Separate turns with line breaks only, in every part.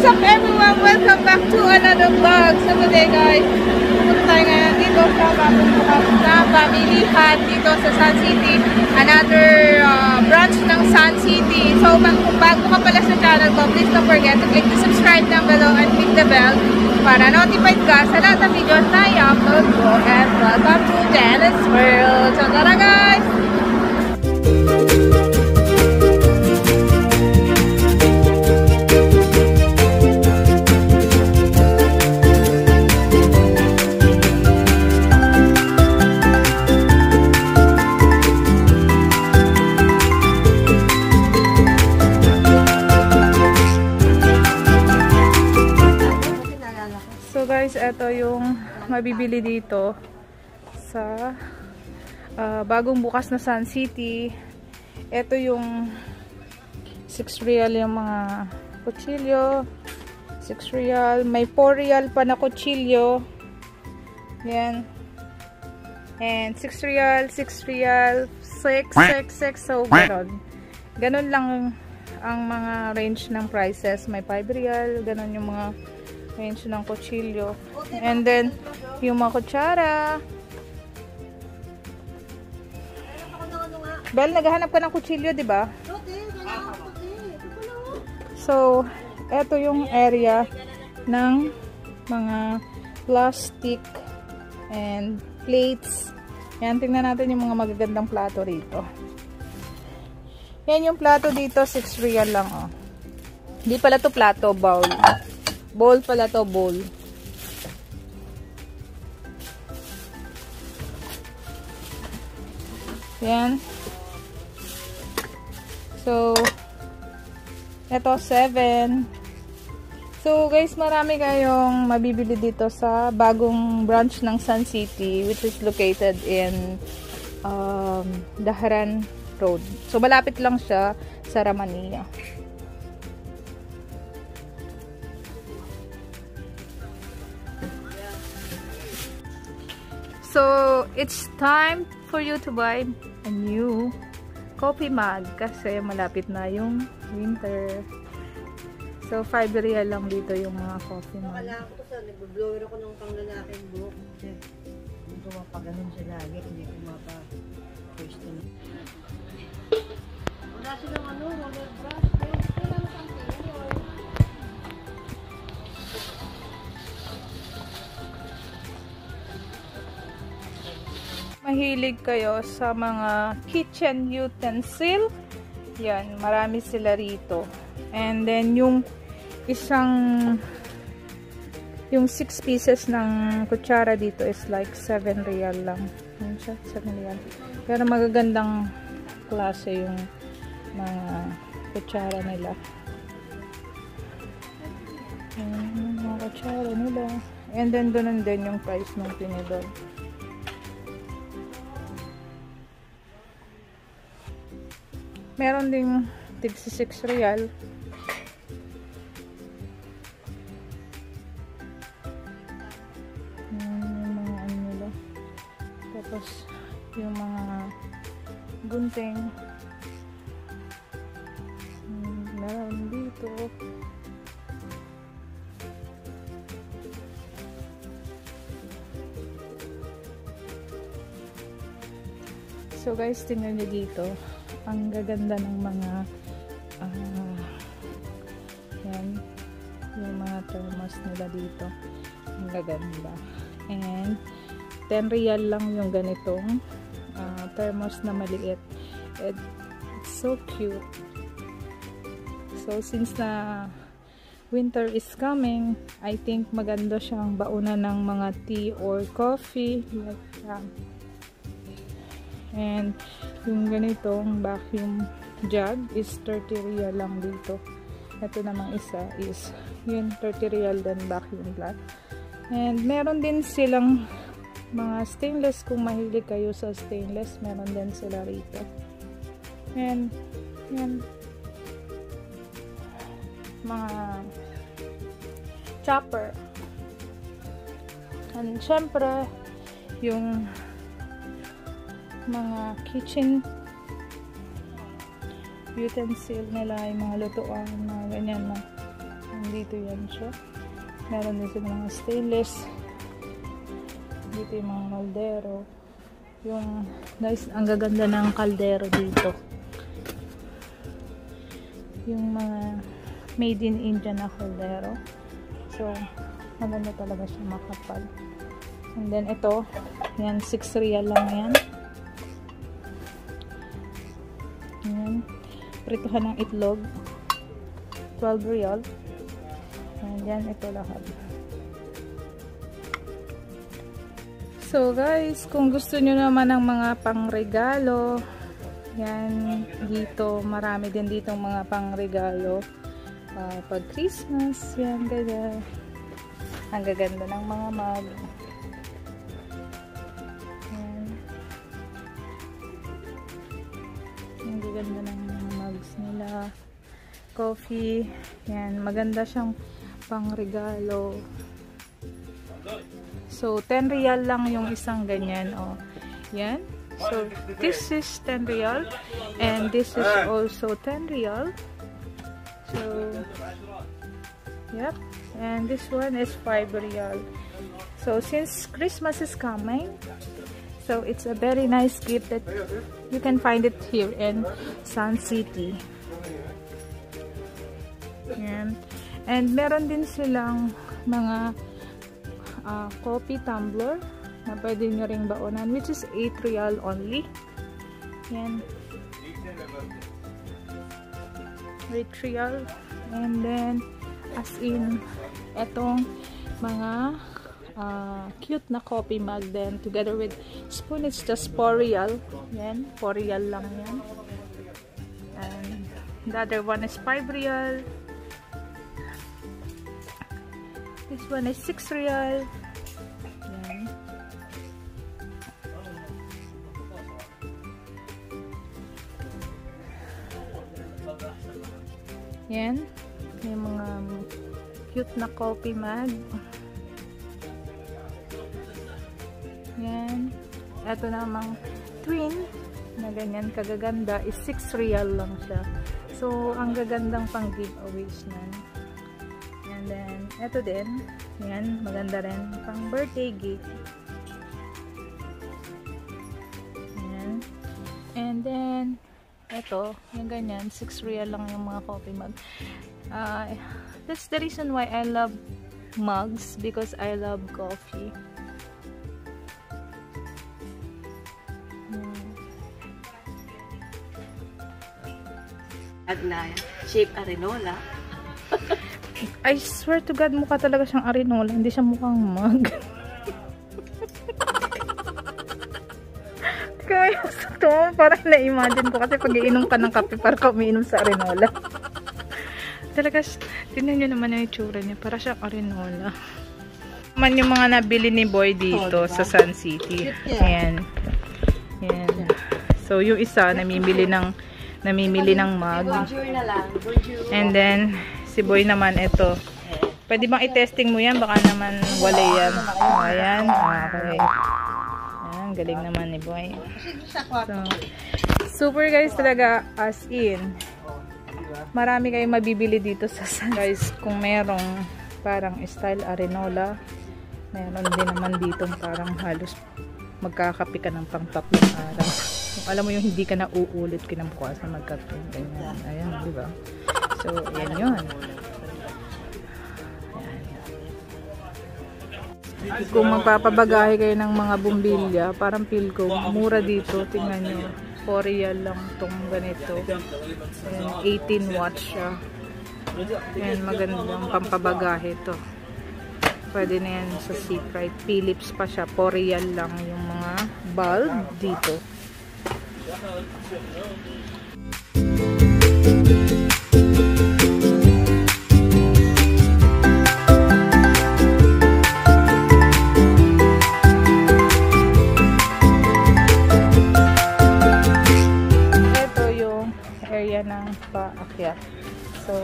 What's up everyone? Welcome back to another vlog. So today guys, pupunta tayo ngayon dito sa bagong pamilihan dito sa Sun City. Another uh, branch ng Sun City. So kung bago ka pala sa channel ko, please don't forget to click the subscribe down below and click the bell para notified ka sa lahat ng videos na i-upload ko. And welcome to Dennis World. So tara guys! Guys, ito yung mabibili dito sa ah, bagong bukas na Sun City. Ito yung 6 real yung mga kutsilyo. 6 real. May 4 real pa na kutsilyo. Yan. And 6 real, 6 real, 6, 6, 6. So, ganon. Ganon lang ang mga range ng prices. May 5 real. Ganon yung mga range ng kutsilyo. And then, yung mga kutsara. Bel, naghahanap ka ng kutsilyo, di ba? So, eto yung area ng mga plastic and plates. Yan, tingnan natin yung mga magagandang plato rito. Yan yung plato dito, 6 real lang, oh. Hindi pala to plato, bowl. Bowl pala to, bowl. Yan. So, eto 7. So, guys, marami kayong mabibili dito sa bagong branch ng Sun City which is located in um, Daharan Road. So, malapit lang siya sa Ramania. So, it's time for you to buy a new coffee mug kasi malapit na yung winter. So, 5 real lang dito yung mga coffee mug.
Kailangan ko sa nag-blower ako ng panglalaking buhok. Kasi hindi ko mapaganon siya lagi. Hindi ko mapa-first na. Wala silang ano, wala brush.
Mahilig kayo sa mga kitchen utensil. Yan, marami sila rito. And then, yung isang yung 6 pieces ng kutsara dito is like 7 real lang. Yan siya, 7 real. Pero magagandang klase yung mga kutsara nila. Ayan, mga kutsara nila. And then, doon din yung price ng tinidor. Meron ding tig 6 real. Yung mga ano. Tapos, yung mga gunting. Meron dito. So guys, tingnan nyo dito. Ang gaganda ng mga ah, yan, yung mga thermos nila dito. Ang gaganda. And 10 real lang yung ganitong ah, thermos na maliit. It's so cute. So since na winter is coming, I think maganda siyang baunan ng mga tea or coffee. Like that. And yung ganitong vacuum jug is 30 real lang dito. Ito namang isa is yun 30 real din vacuum black. And meron din silang mga stainless kung mahilig kayo sa stainless, meron din sila rito. And yan mga chopper. And syempre yung mga kitchen utensil nila, yung mga lutuan, mga ganyan na Dito yan siya. Meron din sila mga stainless. Dito yung mga kaldero. Yung, guys, ang gaganda ng kaldero dito. Yung mga made in India na kaldero. So, maganda talaga siya makapal. And then, ito, yan, 6 real lang yan. Yan. Prituhan ng itlog. 12 real. And yan, ito lahat. So guys, kung gusto nyo naman ng mga pangregalo, yan, dito, marami din dito mga pangregalo. Uh, pag Christmas, yan, ganyan. Ang gaganda ng mga mug. Ang gaganda ng mga mugs nila. Coffee. Yan, maganda siyang pangregalo. So, 10 real lang yung isang ganyan. Oh. Yan. So, this is 10 real. And this is also 10 real. So, yep. And this one is 5 real. So, since Christmas is coming, so it's a very nice gift that you can find it here in Sun City. Yan. And meron din silang mga uh, coffee tumbler na pwede nyo ring baonan which is 8 real only. Yan. 8 real. And then, as in, etong mga uh, cute na coffee mug then together with spoon it's just 4 real. Yan. 4 real lang yan. And the other one is 5 real. This one is 6 real. Yan. Yan. May mga cute na coffee mug. Yan. Ito namang twin na ganyan kagaganda is 6 real lang siya. So, ang gagandang pang giveaways na. And then, ito din. Yan, maganda rin. Pang birthday gift. Yan. And then, ito, yung ganyan. 6 real lang yung mga coffee mug. Uh, that's the reason why I love mugs because I love coffee.
Na shape arenola.
I swear to God, mukha talaga siyang arinola. Hindi siya mukhang mug. Kaya to, parang na-imagine ko kasi pag iinom ka ng kape, para ka umiinom sa arinola. talaga, tinan nyo naman yung itsura niya. Para siyang arinola. Man yung mga nabili ni Boy dito oh, diba? sa Sun City. Ayan. Ayan. So, yung isa, namimili ng namimili ng mug. And then, si Boy naman ito. Pwede bang i-testing mo yan? Baka naman wala yan. Ayan. Okay. Ayan, galing naman ni Boy. So, super guys talaga as in. Marami kayong mabibili dito sa guys kung merong parang style arenola. Meron din naman dito parang halos magkakapi ka ng pang tatlong araw. Kung alam mo yung hindi ka na uulit kinabukasan magkape. Ganyan. Ayan, di ba? So, ayan yun. Kung magpapabagahe kayo ng mga bumbilya, parang feel ko, mura dito. Tingnan nyo. 4 real lang tong ganito. Ayan, 18 watts siya. Ayan, magandang pampabagahe to. Pwede na yan sa Seafright. Philips pa siya. 4 real lang yung mga bulb dito. Paakyat. So,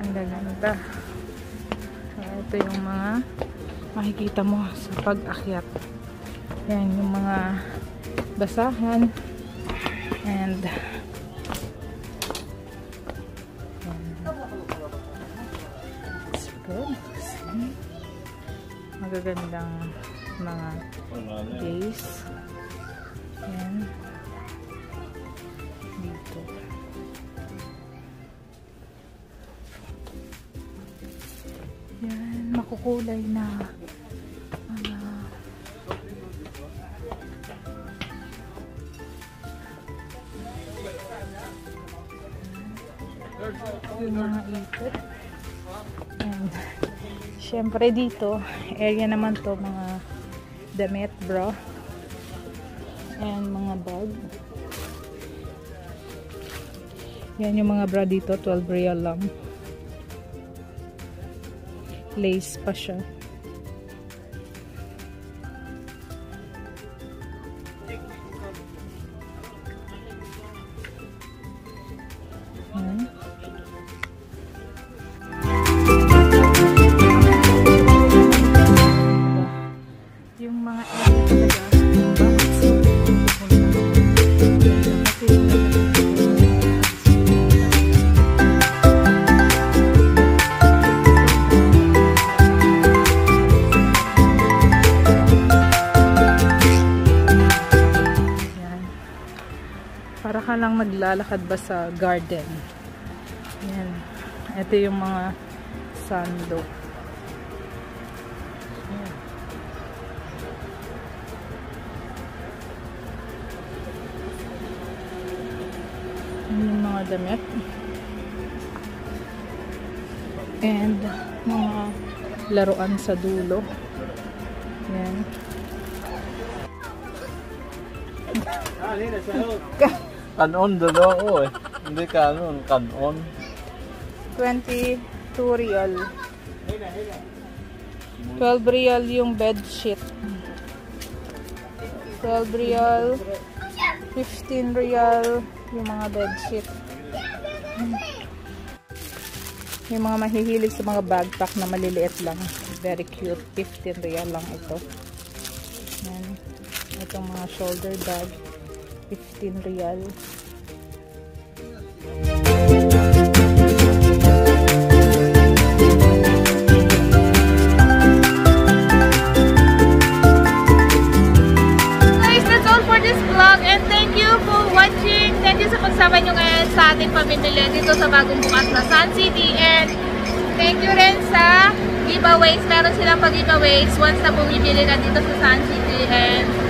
ang ganda. So, ito yung mga makikita mo sa pag-akyat. Yan, yung mga basahan. And, yan. good. See? Magagandang mga base. Yan. Dito. Yan, makukulay na. Syempre dito, area naman to mga damit, bro. And mga bag. Yan yung mga bra dito, 12 real lang. Lace pa siya. Para ka lang naglalakad ba sa garden. Yan. Ito yung mga sando. Yan. Yan yung mga damit. And mga laruan sa dulo. Yan.
Kanon dalawa eh. Hindi kanon, kanon.
22 real. 12 real yung bed sheet. 12 real. 15 real yung mga bed sheet. Yung mga mahihilig sa mga backpack na maliliit lang. Very cute. 15 real lang ito. Yan. Itong mga shoulder bag. 15 real. Guys, that's all for this vlog and thank you for watching. Thank you sa pagsama nyo ngayon sa ating pamilya dito sa bagong bukas na Sun City and thank you rin sa giveaways. Meron silang pag-giveaways once na bumibili ka dito sa Sun City and